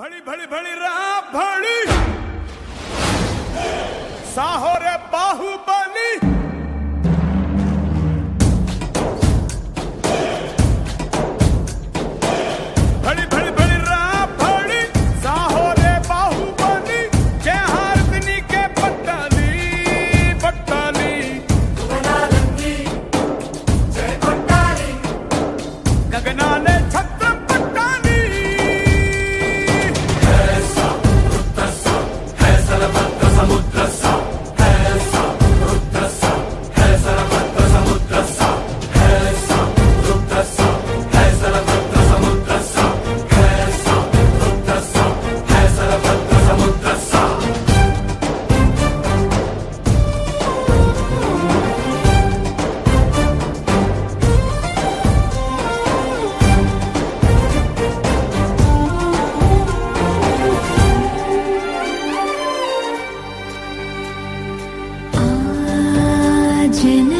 भड़ी भड़ी भड़ी रा भड़ी। साहो रे बाहुबली। trên